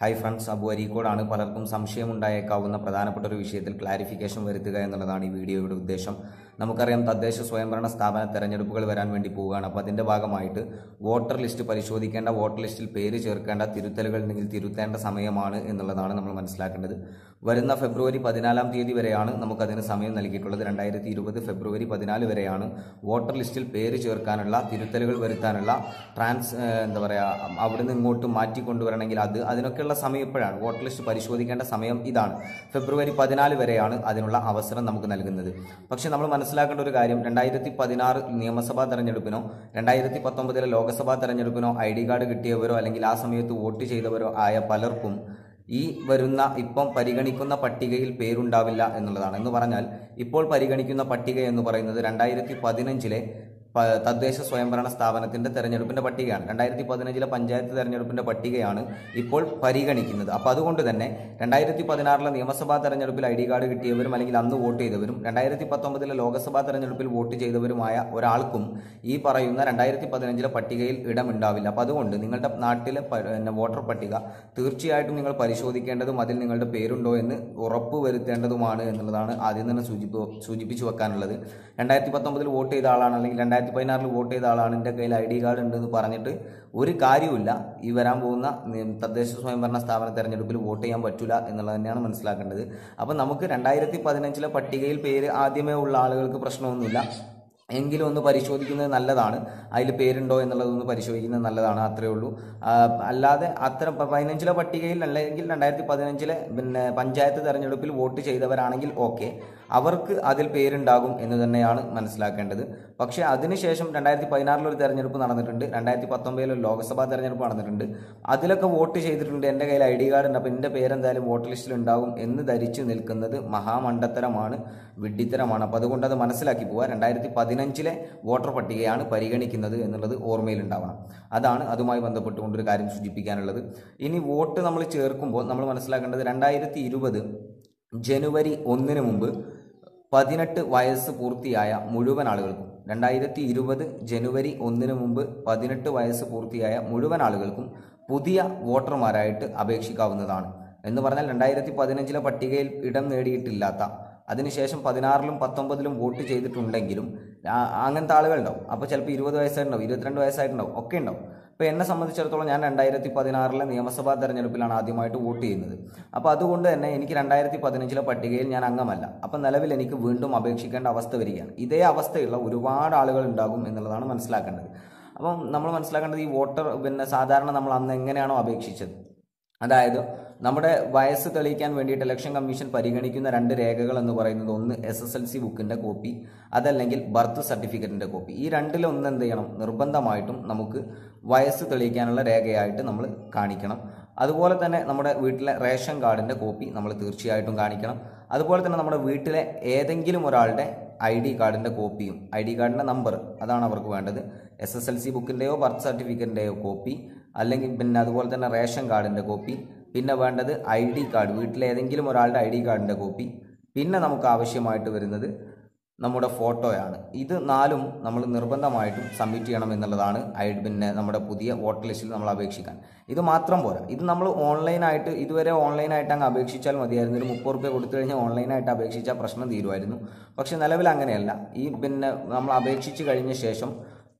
Hi friends Abu അരീക്കോടാണ് പലർക്കും സംശയമുണ്ടായേക്കാവുന്ന പ്രധാനപ്പെട്ട ഒരു വിഷയത്തിൽ ക്ലാരിഫിക്കേഷൻ വരുത്തുക എന്നുള്ളതാണ് ഈ വീഡിയോയുടെ ഉദ്ദേശം. നമുക്കറിയാം തദ്ദേശ സ്വയംഭരണ സ്ഥാപന തെരഞ്ഞെടുപ്പുകൾ വരാൻ വേണ്ടി പോവുകയാണ്. അപ്പോൾ അതിന്റെ ഭാഗമായിട്ട് വോട്ടർ ലിസ്റ്റ് പരിശോധിക്കേണ്ട വോട്ടർ ലിസ്റ്റിൽ പേര് ചേർക്കേണ്ട തിരുത്തലുകൾ ഉണ്ടെങ്കിൽ തിരുത്തേണ്ട സമയമാണ് എന്നുള്ളതാണ് നമ്മൾ മനസ്സിലാക്കേണ്ടത്. വരുന്ന ഫെബ്രുവരി പതിനാലാം തീയതി വരെയാണ് നമുക്കതിന് സമയം നൽകിയിട്ടുള്ളത്. രണ്ടായിരത്തി ഇരുപത് ഫെബ്രുവരി പതിനാല് വരെയാണ് വോട്ടർ ലിസ്റ്റിൽ പേര് ചേർക്കാനുള്ള തിരുത്തലുകൾ വരുത്താനുള്ള ട്രാൻസ് എന്താ പറയുക അവിടുന്ന് ഇങ്ങോട്ട് മാറ്റി മാറ്റിക്കൊണ്ടുവരണമെങ്കിൽ അത് അതിനൊക്കെയുള്ള സമയം ഇപ്പോഴാണ്. വോട്ടർ ലിസ്റ്റ് പരിശോധിക്കേണ്ട സമയം ഇതാണ്. ഫെബ്രുവരി പതിനാല് വരെയാണ് അതിനുള്ള അവസരം നമുക്ക് നൽകുന്നത്. പക്ഷേ നമ്മൾ മനസ്സിലാക്കേണ്ട ഒരു കാര്യം രണ്ടായിരത്തി പതിനാറ് നിയമസഭാ തെരഞ്ഞെടുപ്പിനോ രണ്ടായിരത്തി പത്തൊമ്പതിലെ ലോക്സഭാ തെരഞ്ഞെടുപ്പിനോ ഐ ഡി കാർഡ് കിട്ടിയവരോ അല്ലെങ്കിൽ ആ സമയത്ത് വോട്ട് ചെയ്തവരോ ആയ പലർക്കും ഈ വരുന്ന ഇപ്പം പരിഗണിക്കുന്ന പട്ടികയിൽ പേരുണ്ടാവില്ല എന്നുള്ളതാണ്. എന്ന് പറഞ്ഞാൽ ഇപ്പോൾ പരിഗണിക്കുന്ന പട്ടിക എന്ന് പറയുന്നത് രണ്ടായിരത്തി പതിനഞ്ചിലെ തദ്ദേശ സ്വയംഭരണ സ്ഥാപനത്തിന്റെ തെരഞ്ഞെടുപ്പിന്റെ പട്ടികയാണ്. രണ്ടായിരത്തി പതിനഞ്ചിലെ പഞ്ചായത്ത് തെരഞ്ഞെടുപ്പിന്റെ പട്ടികയാണ് ഇപ്പോൾ പരിഗണിക്കുന്നത്. അപ്പോൾ അതുകൊണ്ട് തന്നെ രണ്ടായിരത്തി പതിനാറിലെ നിയമസഭാ തെരഞ്ഞെടുപ്പിൽ ഐ ഡി കാർഡ് കിട്ടിയവരും അല്ലെങ്കിൽ അന്ന് വോട്ട് ചെയ്തവരും രണ്ടായിരത്തി പത്തൊമ്പതിലെ ലോക്സഭാ തെരഞ്ഞെടുപ്പിൽ വോട്ട് ചെയ്തവരുമായ ഒരാൾക്കും ഈ പറയുന്ന രണ്ടായിരത്തി പതിനഞ്ചിലെ പട്ടികയിൽ ഇടമുണ്ടാവില്ല. അപ്പോൾ അതുകൊണ്ട് നിങ്ങളുടെ നാട്ടിലെ വോട്ടർ പട്ടിക തീർച്ചയായിട്ടും നിങ്ങൾ പരിശോധിക്കേണ്ടതും അതിൽ നിങ്ങളുടെ പേരുണ്ടോ എന്ന് ഉറപ്പ് വരുത്തേണ്ടതുമാണ് എന്നുള്ളതാണ് ആദ്യം തന്നെ സൂചിപ്പ് സൂചിപ്പിച്ചു വെക്കാനുള്ളത്. രണ്ടായിരത്തി പത്തൊമ്പതിൽ വോട്ട് ചെയ്ത ആളാണ് അല്ലെങ്കിൽ രണ്ടായിരത്തി പതിനാറിൽ വോട്ട് ചെയ്ത ആളാണ്. എന്റെ കയ്യിൽ ഐ ഡി കാർഡ് ഉണ്ടെന്ന് പറഞ്ഞിട്ട് ഒരു കാര്യമില്ല ഈ വരാൻ പോകുന്ന തദ്ദേശ സ്വയംഭരണ സ്ഥാപന തെരഞ്ഞെടുപ്പിൽ വോട്ട് ചെയ്യാൻ പറ്റില്ല എന്നുള്ളത് തന്നെയാണ് മനസ്സിലാക്കേണ്ടത്. അപ്പം നമുക്ക് രണ്ടായിരത്തി പതിനഞ്ചിലെ പട്ടികയിൽ പേര് ആദ്യമേ ഉള്ള ആളുകൾക്ക് പ്രശ്നമൊന്നുമില്ല. എങ്കിലും ഒന്ന് പരിശോധിക്കുന്നത് നല്ലതാണ്. അതിൽ പേരുണ്ടോ എന്നുള്ളതൊന്ന് പരിശോധിക്കുന്നത് നല്ലതാണ് അത്രേ ഉള്ളൂ. അല്ലാതെ അത്ര പതിനഞ്ചിലെ പട്ടികയിൽ അല്ലെങ്കിൽ രണ്ടായിരത്തി പതിനഞ്ചിലെ പിന്നെ പഞ്ചായത്ത് തെരഞ്ഞെടുപ്പിൽ വോട്ട് ചെയ്തവരാണെങ്കിൽ ഓക്കെ. അവർക്ക് അതിൽ പേരുണ്ടാകും എന്ന് തന്നെയാണ് മനസ്സിലാക്കേണ്ടത്. പക്ഷേ അതിനുശേഷം രണ്ടായിരത്തി പതിനാറിലൊരു തെരഞ്ഞെടുപ്പ് നടന്നിട്ടുണ്ട്. രണ്ടായിരത്തി പത്തൊമ്പതിൽ ഒരു ലോക്സഭാ തെരഞ്ഞെടുപ്പ് നടന്നിട്ടുണ്ട്. അതിലൊക്കെ വോട്ട് ചെയ്തിട്ടുണ്ട്. എന്റെ കയ്യിൽ ഐ ഡി കാർഡ് ഉണ്ട്. അപ്പോൾ എന്റെ പേരെന്തായാലും വോട്ട് ലിസ്റ്റിൽ ഉണ്ടാകും എന്ന് ധരിച്ചു നിൽക്കുന്നത് മഹാമണ്ടത്തരമാണ് വിഡ്ഢിത്തരമാണ്. അപ്പോൾ അതുകൊണ്ട് അത് മനസ്സിലാക്കി പോവുക. രണ്ടായിരത്തി പതിനഞ്ചിലെ വോട്ടർ പട്ടികയാണ് പരിഗണിക്കുന്നത് എന്നുള്ളത് ഓർമ്മയിലുണ്ടാവണം. അതാണ് അതുമായി ബന്ധപ്പെട്ടുകൊണ്ടൊരു കാര്യം സൂചിപ്പിക്കാനുള്ളത്. ഇനി വോട്ട് നമ്മൾ ചേർക്കുമ്പോൾ നമ്മൾ മനസ്സിലാക്കേണ്ടത് രണ്ടായിരത്തി ഇരുപത് ജനുവരി ഒന്നിന് മുമ്പ് പതിനെട്ട് വയസ്സ് പൂർത്തിയായ മുഴുവൻ ആളുകൾക്കും രണ്ടായിരത്തി ഇരുപത് ജനുവരി ഒന്നിന് മുമ്പ് പതിനെട്ട് വയസ്സ് പൂർത്തിയായ മുഴുവൻ ആളുകൾക്കും പുതിയ വോട്ടർമാരായിട്ട് അപേക്ഷിക്കാവുന്നതാണ്. എന്ന് പറഞ്ഞാൽ രണ്ടായിരത്തി പതിനഞ്ചിലെ പട്ടികയിൽ ഇടം നേടിയിട്ടില്ലാത്ത അതിനുശേഷം പതിനാറിലും പത്തൊമ്പതിലും വോട്ട് ചെയ്തിട്ടുണ്ടെങ്കിലും അങ്ങനത്തെ ആളുകളുണ്ടാവും അപ്പോൾ ചിലപ്പോൾ ഇരുപത് വയസ്സായിട്ടുണ്ടാവും ഇരുപത്തിരണ്ട് വയസ്സായിട്ടുണ്ടാവും ഒക്കെ ഉണ്ടാവും. അപ്പോൾ എന്നെ സംബന്ധിച്ചിടത്തോളം ഞാൻ രണ്ടായിരത്തി പതിനാറിലെ നിയമസഭാ തെരഞ്ഞെടുപ്പിലാണ് ആദ്യമായിട്ട് വോട്ട് ചെയ്യുന്നത്. അപ്പോൾ അതുകൊണ്ട് തന്നെ എനിക്ക് രണ്ടായിരത്തി പതിനഞ്ചിലെ പട്ടികയിൽ ഞാൻ അംഗമല്ല. അപ്പം നിലവിൽ എനിക്ക് വീണ്ടും അപേക്ഷിക്കേണ്ട അവസ്ഥ വരികയാണ്. ഇതേ അവസ്ഥയുള്ള ഒരുപാട് ആളുകൾ ഉണ്ടാകും എന്നുള്ളതാണ് മനസ്സിലാക്കേണ്ടത്. അപ്പം നമ്മൾ മനസ്സിലാക്കേണ്ടത് ഈ വോട്ടർ പിന്നെ സാധാരണ നമ്മൾ അന്ന് എങ്ങനെയാണോ അപേക്ഷിച്ചത്? അതായത് നമ്മുടെ വയസ്സ് തെളിയിക്കാൻ വേണ്ടിയിട്ട് ഇലക്ഷൻ കമ്മീഷൻ പരിഗണിക്കുന്ന രണ്ട് രേഖകൾ എന്ന് പറയുന്നത് ഒന്ന് എസ് എസ് എൽ സി ബുക്കിന്റെ കോപ്പി അതല്ലെങ്കിൽ ബർത്ത് സർട്ടിഫിക്കറ്റിന്റെ കോപ്പി ഈ രണ്ടിലൊന്ന് എന്ത് ചെയ്യണം? നിർബന്ധമായിട്ടും നമുക്ക് വയസ്സ് തെളിയിക്കാനുള്ള രേഖയായിട്ട് നമ്മൾ കാണിക്കണം. അതുപോലെ തന്നെ നമ്മുടെ വീട്ടിലെ റേഷൻ കാർഡിന്റെ കോപ്പി നമ്മൾ തീർച്ചയായിട്ടും കാണിക്കണം. അതുപോലെ തന്നെ നമ്മുടെ വീട്ടിലെ ഏതെങ്കിലും ഒരാളുടെ ഐ ഡി കാർഡിന്റെ കോപ്പിയും ഐ ഡി കാർഡിന്റെ നമ്പർ അതാണ് അവർക്ക് വേണ്ടത്. എസ് എസ് എൽ സി ബുക്കിന്റെയോ ബർത്ത് സർട്ടിഫിക്കറ്റിന്റെയോ കോപ്പി അല്ലെങ്കിൽ പിന്നെ അതുപോലെ തന്നെ റേഷൻ കാർഡിന്റെ കോപ്പി പിന്നെ വേണ്ടത് ഐ ഡി കാർഡ് വീട്ടിലെ ഏതെങ്കിലും ഒരാളുടെ ഐ ഡി കാർഡിന്റെ കോപ്പി പിന്നെ നമുക്ക് ആവശ്യമായിട്ട് വരുന്നത് നമ്മുടെ ഫോട്ടോയാണ്. ഇത് നാലും നമ്മൾ നിർബന്ധമായിട്ടും സബ്മിറ്റ് ചെയ്യണം എന്നുള്ളതാണ് ഐ പിന്നെ നമ്മുടെ പുതിയ വോട്ടർ ലിസ്റ്റിൽ നമ്മൾ അപേക്ഷിക്കാൻ. ഇത് മാത്രം പോരാ. ഇത് നമ്മൾ ഓൺലൈനായിട്ട് ഇതുവരെ ഓൺലൈനായിട്ട് അങ്ങ് അപേക്ഷിച്ചാൽ മതിയായിരുന്നു. ഒരു മുപ്പത് റുപ്യ കൊടുത്തു കഴിഞ്ഞാൽ ഓൺലൈനായിട്ട് അപേക്ഷിച്ചാൽ പ്രശ്നം തീരുമായിരുന്നു. പക്ഷേ നിലവിൽ അങ്ങനെയല്ല. ഈ പിന്നെ നമ്മൾ അപേക്ഷിച്ച് കഴിഞ്ഞ ശേഷം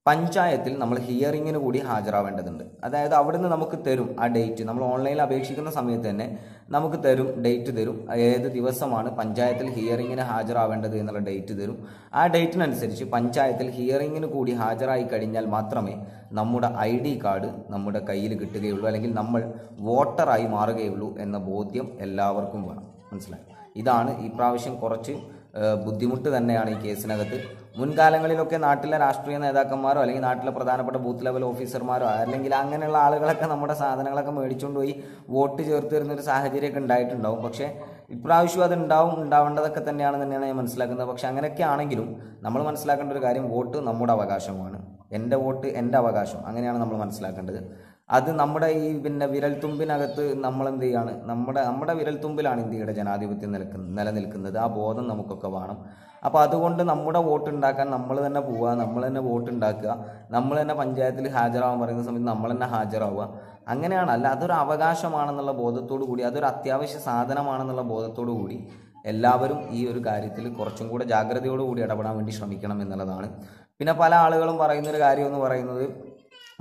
പഞ്ചായത്തിൽ നമ്മൾ ഹിയറിങ്ങിന് കൂടി ഹാജരാവേണ്ടതുണ്ട്. അതായത് അവിടുന്ന് നമുക്ക് തരും ആ ഡേറ്റ്. നമ്മൾ ഓൺലൈനിൽ അപേക്ഷിക്കുന്ന സമയത്ത് തന്നെ നമുക്ക് തരും ഡേറ്റ് തരും. ഏത് ദിവസമാണ് പഞ്ചായത്തിൽ ഹിയറിങ്ങിന് ഹാജരാവേണ്ടത് എന്നുള്ള ഡേറ്റ് തരും. ആ ഡേറ്റിനനുസരിച്ച് പഞ്ചായത്തിൽ ഹിയറിങ്ങിന് കൂടി ഹാജരായി കഴിഞ്ഞാൽ മാത്രമേ നമ്മുടെ ഐ ഡി കാർഡ് നമ്മുടെ കയ്യിൽ കിട്ടുകയുള്ളൂ അല്ലെങ്കിൽ നമ്മൾ വോട്ടറായി മാറുകയുള്ളൂ എന്ന ബോധ്യം എല്ലാവർക്കും വേണം. മനസ്സിലായി? ഇതാണ് ഈ പ്രാവശ്യം കുറച്ച് ബുദ്ധിമുട്ട് തന്നെയാണ് ഈ കേസിനകത്ത്. മുൻകാലങ്ങളിലൊക്കെ നാട്ടിലെ രാഷ്ട്രീയ നേതാക്കന്മാരോ അല്ലെങ്കിൽ നാട്ടിലെ പ്രധാനപ്പെട്ട ബൂത്ത് ലെവൽ ഓഫീസർമാരോ അല്ലെങ്കിൽ അങ്ങനെയുള്ള ആളുകളൊക്കെ നമ്മുടെ സാധനങ്ങളൊക്കെ മേടിച്ചുകൊണ്ട് പോയി വോട്ട് ചേർത്ത് ഒരു സാഹചര്യമൊക്കെ ഉണ്ടായിട്ടുണ്ടാവും. പക്ഷേ ഇപ്രാവശ്യം അത് ഉണ്ടാവും ഉണ്ടാവേണ്ടതൊക്കെ തന്നെയാണ് തന്നെയാണ് ഞാൻ മനസ്സിലാക്കുന്നത്. പക്ഷെ അങ്ങനെയൊക്കെ ആണെങ്കിലും നമ്മൾ മനസ്സിലാക്കേണ്ട ഒരു കാര്യം വോട്ട് നമ്മുടെ അവകാശമാണ്. എന്റെ വോട്ട് എന്റെ അവകാശം. അങ്ങനെയാണ് നമ്മൾ മനസ്സിലാക്കേണ്ടത്. അത് നമ്മുടെ ഈ പിന്നെ വിരൽത്തുമ്പിനകത്ത് നമ്മൾ എന്ത് ചെയ്യാണ്? നമ്മുടെ നമ്മുടെ വിരൽത്തുമ്പിലാണ് ഇന്ത്യയുടെ ജനാധിപത്യം നിലക്കുന്ന നിലനിൽക്കുന്നത്. ആ ബോധം നമുക്കൊക്കെ വേണം. അപ്പോൾ അതുകൊണ്ട് നമ്മുടെ വോട്ട് ഉണ്ടാക്കാൻ നമ്മൾ തന്നെ പോവുക നമ്മൾ തന്നെ വോട്ട് ഉണ്ടാക്കുക നമ്മൾ തന്നെ പഞ്ചായത്തിൽ ഹാജരാവാൻ പറയുന്ന സമയത്ത് നമ്മൾ തന്നെ ഹാജരാവുക. അങ്ങനെയാണ്. അല്ല അതൊരു അവകാശമാണെന്നുള്ള ബോധത്തോടു കൂടി അതൊരു അത്യാവശ്യ സാധനമാണെന്നുള്ള ബോധത്തോടു കൂടി എല്ലാവരും ഈ ഒരു കാര്യത്തിൽ കുറച്ചും കൂടെ ജാഗ്രതയോടുകൂടി ഇടപെടാൻ വേണ്ടി ശ്രമിക്കണം എന്നുള്ളതാണ്. പിന്നെ പല ആളുകളും പറയുന്നൊരു കാര്യം എന്ന് പറയുന്നത്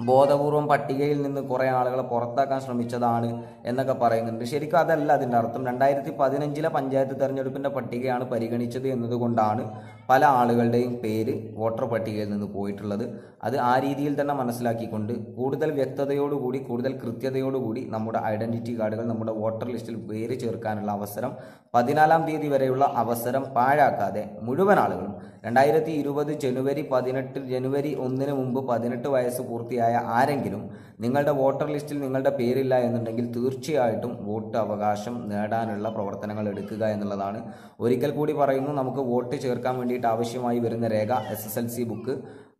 ബോധപൂർവം പട്ടികയിൽ നിന്ന് കുറേ ആളുകളെ പുറത്താക്കാൻ ശ്രമിച്ചതാണ് എന്നൊക്കെ പറയുന്നുണ്ട്. ശരിക്കും അതല്ല അതിന്റെ അർത്ഥം. രണ്ടായിരത്തി പതിനഞ്ചിലെ പഞ്ചായത്ത് തെരഞ്ഞെടുപ്പിന്റെ പട്ടികയാണ് പരിഗണിച്ചത് എന്നതുകൊണ്ടാണ് പല ആളുകളുടെയും പേര് വോട്ടർ പട്ടികയിൽ നിന്ന് പോയിട്ടുള്ളത്. അത് ആ രീതിയിൽ തന്നെ മനസ്സിലാക്കിക്കൊണ്ട് കൂടുതൽ വ്യക്തതയോടുകൂടി കൂടുതൽ കൃത്യതയോടുകൂടി നമ്മുടെ ഐഡന്റിറ്റി കാർഡുകൾ നമ്മുടെ വോട്ടർ ലിസ്റ്റിൽ പേര് ചേർക്കാനുള്ള അവസരം പതിനാലാം തീയതി വരെയുള്ള അവസരം പാഴാക്കാതെ മുഴുവൻ ആളുകളും രണ്ടായിരത്തി ഇരുപത് ജനുവരി പതിനെട്ട് ജനുവരി ഒന്നിന് മുമ്പ് പതിനെട്ട് വയസ്സ് പൂർത്തിയായ ആരെങ്കിലും നിങ്ങളുടെ വോട്ടർ ലിസ്റ്റിൽ നിങ്ങളുടെ പേരില്ല എന്നുണ്ടെങ്കിൽ തീർച്ചയായിട്ടും വോട്ട് അവകാശം നേടാനുള്ള പ്രവർത്തനങ്ങൾ എടുക്കുക എന്നുള്ളതാണ്. ഒരിക്കൽ കൂടി പറയുന്നു നമുക്ക് വോട്ട് ചേർക്കാൻ വേണ്ടിയിട്ട് ആവശ്യമായി വരുന്ന രേഖ S S L C book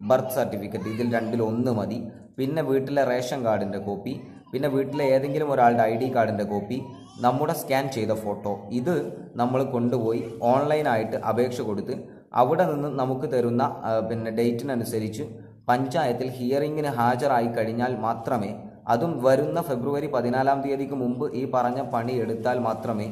birth certificate ഇതിൽ രണ്ടിൽ ഒന്ന് മതി. പിന്നെ വീട്ടിലെ റേഷൻ കാർഡിന്റെ കോപ്പി പിന്നെ വീട്ടിലെ ഏതെങ്കിലും ഒരാളുടെ ഐ ഡി കാർഡിന്റെ കോപ്പി നമ്മുടെ സ്കാൻ ചെയ്ത ഫോട്ടോ ഇത് നമ്മൾ കൊണ്ടുപോയി ഓൺലൈനായിട്ട് അപേക്ഷ കൊടുത്ത് അവിടെ നിന്ന് നമുക്ക് തരുന്ന പിന്നെ ഡേറ്റിനനുസരിച്ച് പഞ്ചായത്തിൽ ഹിയറിങ്ങിന് ഹാജരായി കഴിഞ്ഞാൽ മാത്രമേ അതും വരുന്ന ഫെബ്രുവരി പതിനാലാം തീയതിക്ക് മുമ്പ് ഈ പറഞ്ഞ പണി എടുത്താൽ മാത്രമേ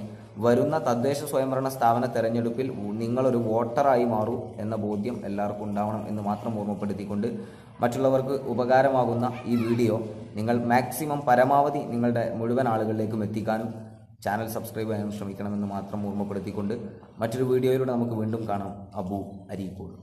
വരുന്ന തദ്ദേശ സ്വയംഭരണ സ്ഥാപന തെരഞ്ഞെടുപ്പിൽ നിങ്ങളൊരു വോട്ടറായി മാറൂ എന്ന ബോധ്യം എല്ലാവർക്കും ഉണ്ടാവണം എന്ന് മാത്രം ഓർമ്മപ്പെടുത്തിക്കൊണ്ട് മറ്റുള്ളവർക്ക് ഉപകാരമാകുന്ന ഈ വീഡിയോ നിങ്ങൾ മാക്സിമം പരമാവധി നിങ്ങളുടെ മുഴുവൻ ആളുകളിലേക്കും എത്തിക്കാനും ചാനൽ സബ്സ്ക്രൈബ് ചെയ്യാനും ശ്രമിക്കണമെന്ന് മാത്രം ഓർമ്മപ്പെടുത്തിക്കൊണ്ട് മറ്റൊരു വീഡിയോയിലൂടെ നമുക്ക് വീണ്ടും കാണാം. അബു അരീക്കോട്.